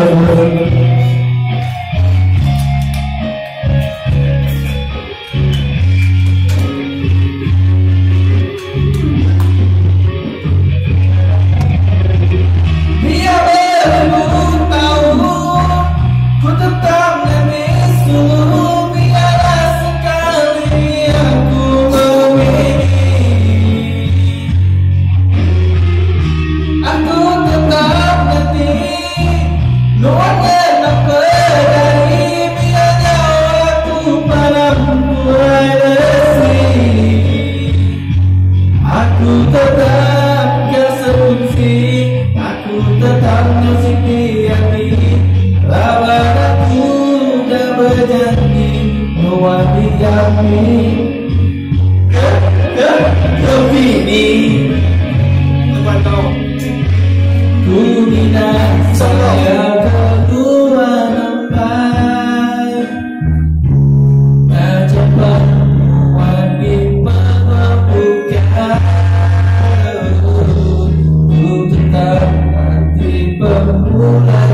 Thank you. kami ke ke ke Dunia saya keturunan empat hati pemula